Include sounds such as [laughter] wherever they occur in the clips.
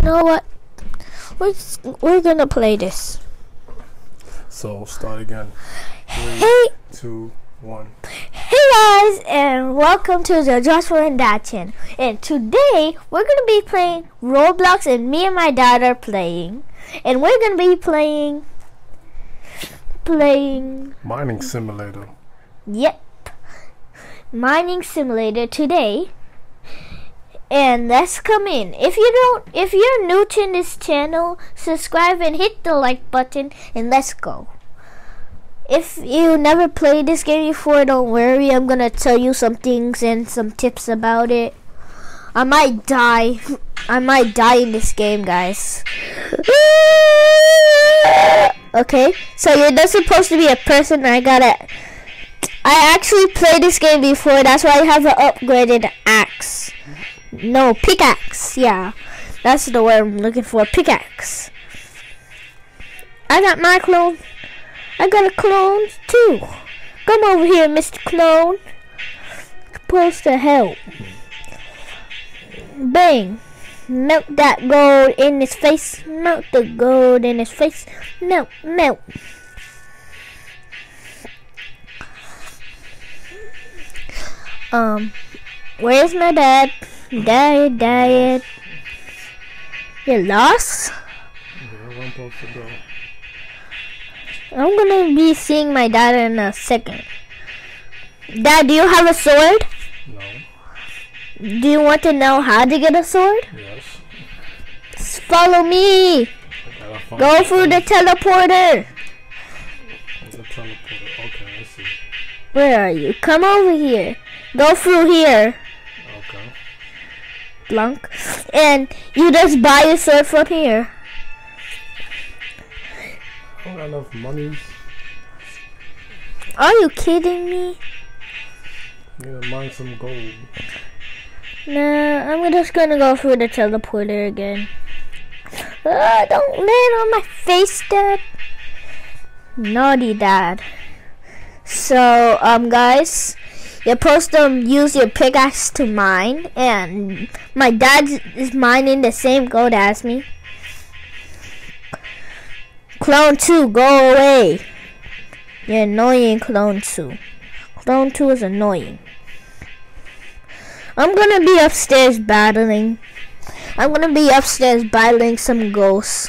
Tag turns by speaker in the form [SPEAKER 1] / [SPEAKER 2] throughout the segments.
[SPEAKER 1] You know what? We're, we're gonna play this.
[SPEAKER 2] So start again. Three,
[SPEAKER 1] Hey,
[SPEAKER 2] two, one.
[SPEAKER 1] hey guys, and welcome to the Joshua and Dad channel. And today we're gonna be playing Roblox, and me and my dad are playing. And we're gonna be playing, playing,
[SPEAKER 2] Mining simulator.
[SPEAKER 1] yep, mining simulator today. And let's come in. If you don't, if you're new to this channel, subscribe and hit the like button, and let's go. If you never played this game before, don't worry. I'm gonna tell you some things and some tips about it. I might die. [laughs] I might die in this game, guys. [laughs] okay, so you're not supposed to be a person. I gotta. I actually played this game before. That's why I have an upgraded axe. No, pickaxe. Yeah, that's the word I'm looking for. Pickaxe. I got my clone. I got a clone too. Come over here, Mr. Clone. Supposed to help. Bang. Melt that gold in his face. Melt the gold in his face. Melt, melt. Um, where's my dad? Dad, dad. You lost?
[SPEAKER 2] Yeah, I'm to go.
[SPEAKER 1] I'm gonna be seeing my dad in a second. Dad, do you have a sword?
[SPEAKER 2] No.
[SPEAKER 1] Do you want to know how to get a sword?
[SPEAKER 2] Yes.
[SPEAKER 1] Follow me.
[SPEAKER 2] I gotta find
[SPEAKER 1] Go through the teleporter.
[SPEAKER 2] the teleporter. Okay, I see.
[SPEAKER 1] Where are you? Come over here. Go through here. And you just buy sword from here.
[SPEAKER 2] I don't got enough money.
[SPEAKER 1] Are you kidding me?
[SPEAKER 2] To mine some gold.
[SPEAKER 1] Nah, I'm just gonna go through the teleporter again. Ah, don't land on my face, Dad. Naughty Dad. So, um, guys, you're supposed to use your pickaxe to mine, and my dad is mining the same gold as me. Clone 2, go away. You're annoying, Clone 2. Clone 2 is annoying. I'm gonna be upstairs battling. I'm gonna be upstairs battling some ghosts.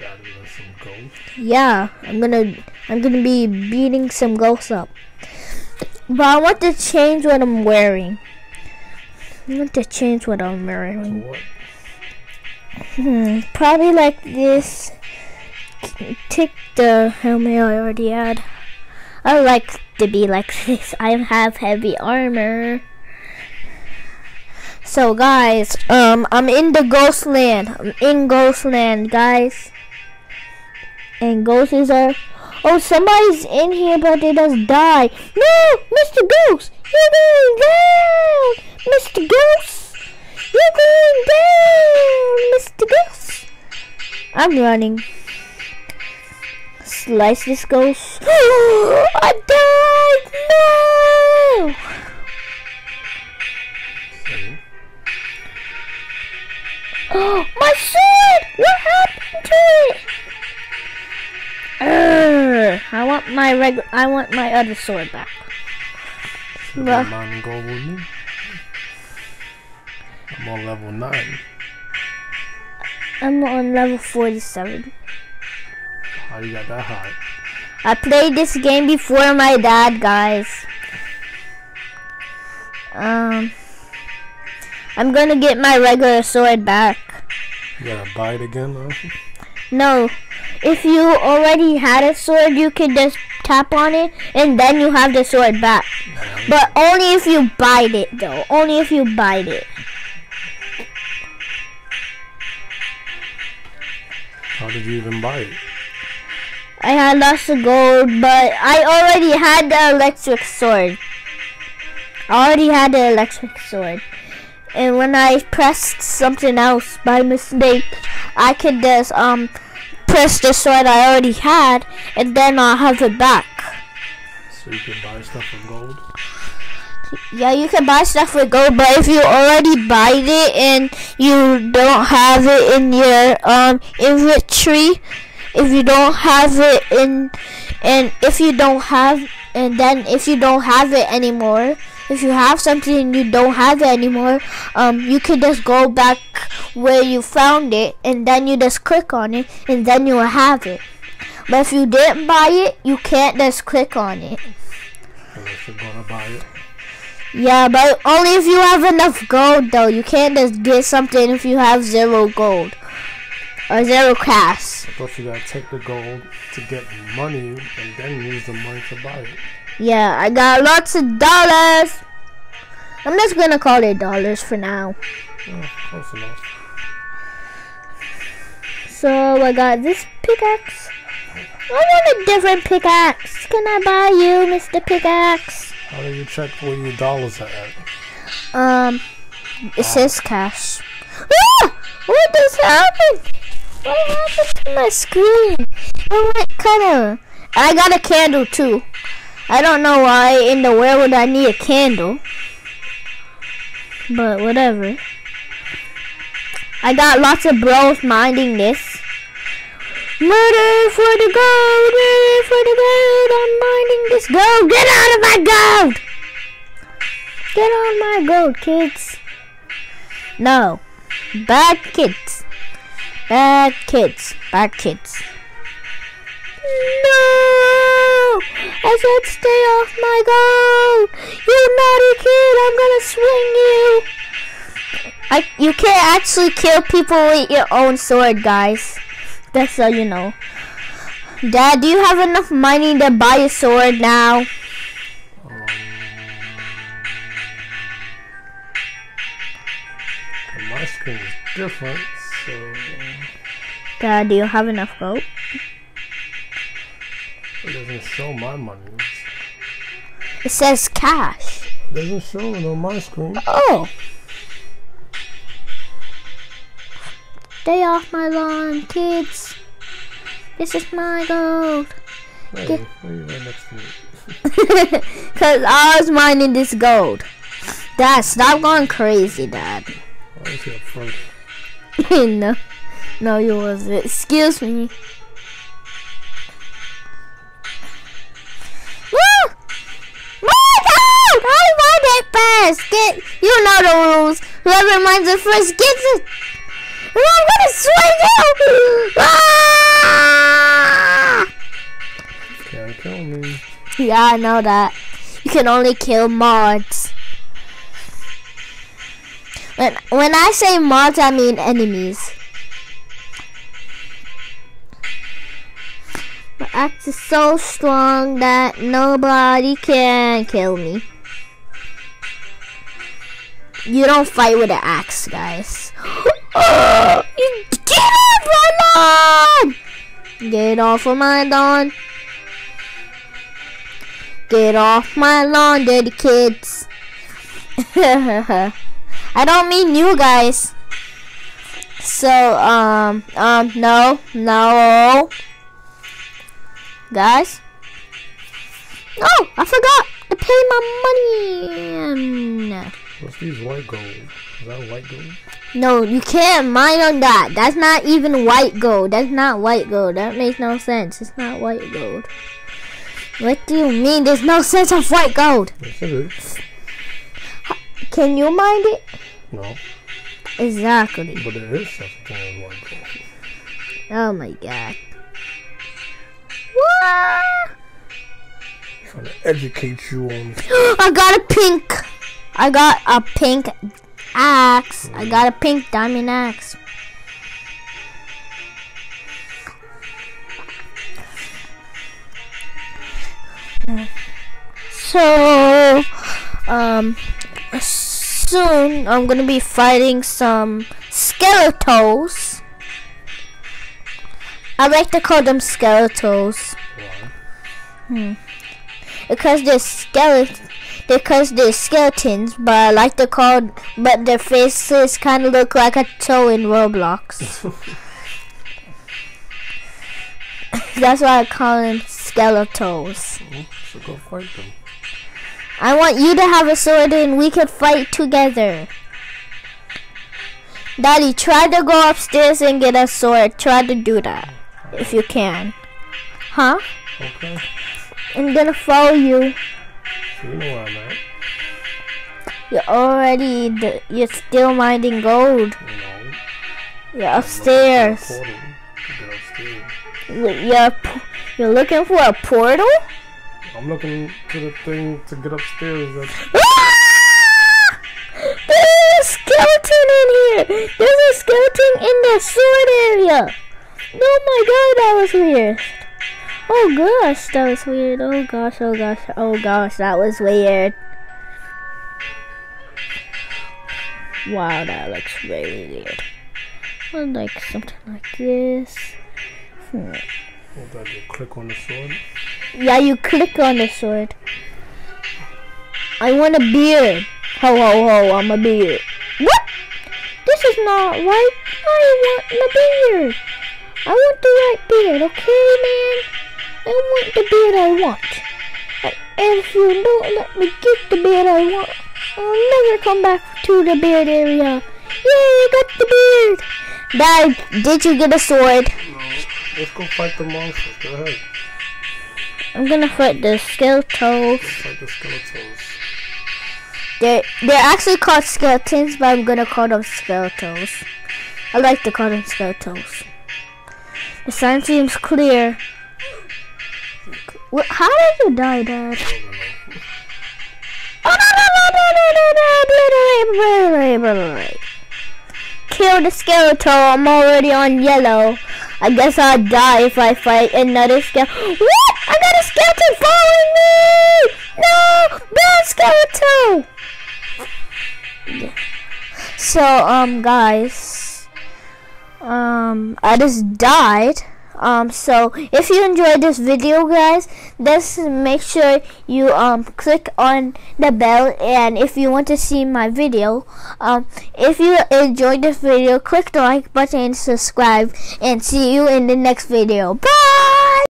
[SPEAKER 2] Gotta some gold.
[SPEAKER 1] Yeah, I'm gonna I'm gonna be beating some ghosts up. But I want to change what I'm wearing. I want to change what I'm wearing.
[SPEAKER 2] what?
[SPEAKER 1] Hmm, probably like this. Take the helmet I already had. I like to be like [laughs] this. I have heavy armor. So guys, um, I'm in the ghost land. I'm in ghost land, guys. And ghosts are. Oh, somebody's in here, but they just died. No, Mr. Ghost, you're going down, Mr. Ghost. You're going down, Mr. Ghost. I'm running. Slice this ghost. [gasps] I died. Want my reg. I want my other sword back.
[SPEAKER 2] Should
[SPEAKER 1] Bruh.
[SPEAKER 2] be mining with me. I'm on level 9.
[SPEAKER 1] I'm on level 47.
[SPEAKER 2] How you got that high?
[SPEAKER 1] I played this game before my dad, guys. Um, I'm gonna get my regular sword back.
[SPEAKER 2] You gotta buy it again, huh?
[SPEAKER 1] No, if you already had a sword, you could just tap on it and then you have the sword back. But only if you bite it, though. Only if you bite it.
[SPEAKER 2] How did you even buy it?
[SPEAKER 1] I had lots of gold, but I already had the electric sword. I already had the electric sword. And when I pressed something else by mistake, I could just um press the sword I already had, and then I'll have it back.
[SPEAKER 2] So you can buy stuff from gold?
[SPEAKER 1] Yeah, you can buy stuff with gold, but if you already buy it and you don't have it in your um inventory, if you don't have it in, and if you don't have, and then if you don't have it anymore, if you have something and you don't have it anymore, um, you can just go back where you found it, and then you just click on it, and then you will have it. But if you didn't buy it, you can't just click on it.
[SPEAKER 2] Unless you're gonna buy it.
[SPEAKER 1] Yeah, but only if you have enough gold, though. You can't just get something if you have zero gold or zero cash.
[SPEAKER 2] I thought you gotta take the gold to get money and then use the money to buy it.
[SPEAKER 1] Yeah, I got lots of dollars. I'm just gonna call it dollars for now.
[SPEAKER 2] Oh, close enough.
[SPEAKER 1] So I got this pickaxe. I want a different pickaxe. Can I buy you, Mr. Pickaxe?
[SPEAKER 2] How do you check where your dollars are at?
[SPEAKER 1] Um, it says cash. Ah! What just happened? What happened to my screen? It went of. I got a candle too. I don't know why in the world would I need a candle, but whatever. I got lots of bros minding this. Murder for the gold, murder for the gold. I'm minding this gold. Get out of my gold. Get on my gold, kids. No. Bad kids. Bad kids. Bad kids. No! I said stay off my gold! You naughty kid, I'm gonna swing you! I, you can't actually kill people with your own sword, guys. That's so you know. Dad, do you have enough money to buy a sword now?
[SPEAKER 2] Um, my screen is different, so
[SPEAKER 1] Dad, do you have enough gold?
[SPEAKER 2] Doesn't show my money.
[SPEAKER 1] It says cash.
[SPEAKER 2] It doesn't show it on my screen.
[SPEAKER 1] Oh. Stay off my lawn, kids. This is my gold.
[SPEAKER 2] Hey, why you right next to me? [laughs]
[SPEAKER 1] Cause I was mining this gold. Dad, stop going crazy, Dad.
[SPEAKER 2] Why is he up front? [laughs]
[SPEAKER 1] no, no, you wasn't. Excuse me. First. Get, you know the rules. Whoever mines it first gets it. I'm gonna swing you! Ah!
[SPEAKER 2] Can't kill me.
[SPEAKER 1] Yeah, I know that. You can only kill mods. When when I say mods, I mean enemies. My axe is so strong that nobody can kill me. You don't fight with an axe, guys. [gasps] Oh, get off my lawn! Get off of my lawn. Get off my lawn, dirty kids. [laughs] I don't mean you guys. So, um, um, no, no. Guys? No, I forgot to pay my money.
[SPEAKER 2] What's these white gold? Is that white gold?
[SPEAKER 1] No, you can't mine on that. That's not even white gold. That's not white gold. That makes no sense. It's not white gold. What do you mean? There's no sense of white gold.
[SPEAKER 2] Yes, it is.
[SPEAKER 1] Can you mine it?
[SPEAKER 2] No,
[SPEAKER 1] Exactly.
[SPEAKER 2] but there is such a thing as white gold.
[SPEAKER 1] Oh my god. What?
[SPEAKER 2] Trying to educate you on [gasps]
[SPEAKER 1] I got a pink. I got a pink axe. I got a pink diamond axe. So, um, soon I'm gonna be fighting some skeletons. I like to call them skeletons
[SPEAKER 2] why.
[SPEAKER 1] Because they're skeleton because they're skeletons but I like to call but their faces kind of look like a toe in Roblox. [laughs] That's why I call them skeletons.
[SPEAKER 2] So go fight them.
[SPEAKER 1] I want you to have a sword and we could fight together. Daddy, try to go upstairs and get a sword. Try to do that. If you can. Huh?
[SPEAKER 2] Okay.
[SPEAKER 1] I'm gonna follow you.
[SPEAKER 2] You know where I'm at.
[SPEAKER 1] You're already, the, you're still mining gold.
[SPEAKER 2] Know.
[SPEAKER 1] You're upstairs.
[SPEAKER 2] Portal to upstairs.
[SPEAKER 1] You're, you're looking for a portal?
[SPEAKER 2] I'm looking to the thing to get upstairs. That's! [laughs]
[SPEAKER 1] There's a skeleton in here. There's a skeleton in the sword area. Oh my god, that was weird. Oh gosh, that was weird. Oh gosh, oh gosh, oh gosh, that was weird. Wow, that looks really weird. I'd like something like this. Hmm.
[SPEAKER 2] do I do? Click on the sword.
[SPEAKER 1] Yeah, you click on the sword. I want a beard. Ho ho ho, I'm a beard. What? This is not right. I want the beard. I want the right beard, okay, man? I want the beard I want. And if you don't let me get the beard I want, I'll never come back to the beard area. Yay, I got the beard. Dad, did you get a sword?
[SPEAKER 2] No. Let's go fight the monsters. Go ahead.
[SPEAKER 1] I'm gonna fight the skeletons.
[SPEAKER 2] Let's fight the skeletons.
[SPEAKER 1] They're, they're actually called skeletons, but I'm gonna call them skeletons. I like to call them skeletons. The sign seems clear. How did you die, Dad? Oh no no no no no no! No! Kill the Skeletor. I'm already on yellow. I guess I'll die if I fight another Skeletor. What? I got a Skeletor following me! No, bad Skeletor! So um guys, um I just died. Um, so if you enjoyed this video, guys, just make sure you um click on the bell. And if you want to see my video, um, if you enjoyed this video, click the like button and subscribe. And see you in the next video. Bye.